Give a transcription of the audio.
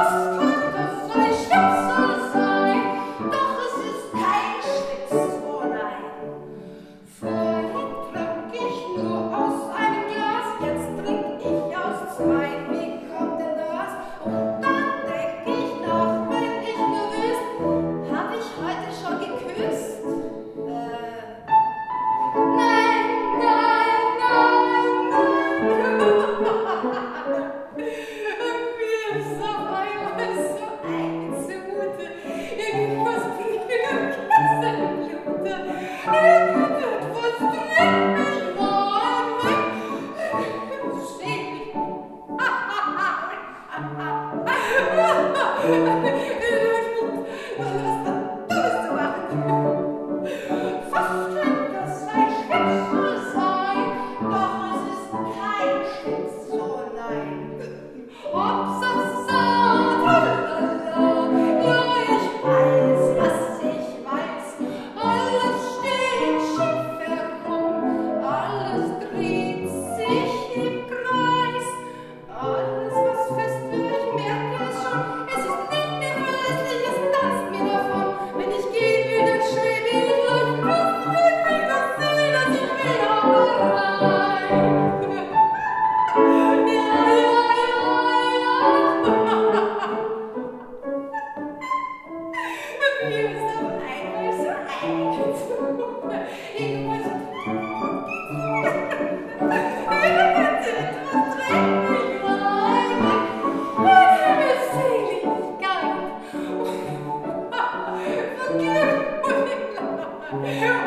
Christmas. 没有。